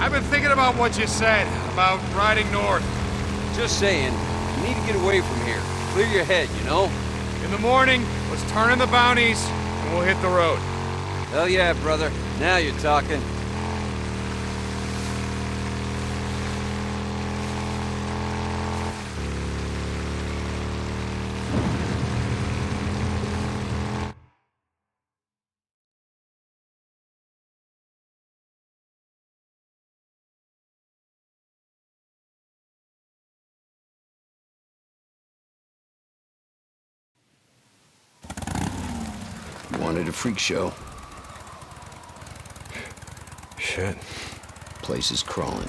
I've been thinking about what you said, about riding north. Just saying, you need to get away from here. Clear your head, you know? In the morning, let's turn in the bounties, and we'll hit the road. Hell yeah, brother. Now you're talking. Wanted a freak show. Shit. Place is crawling.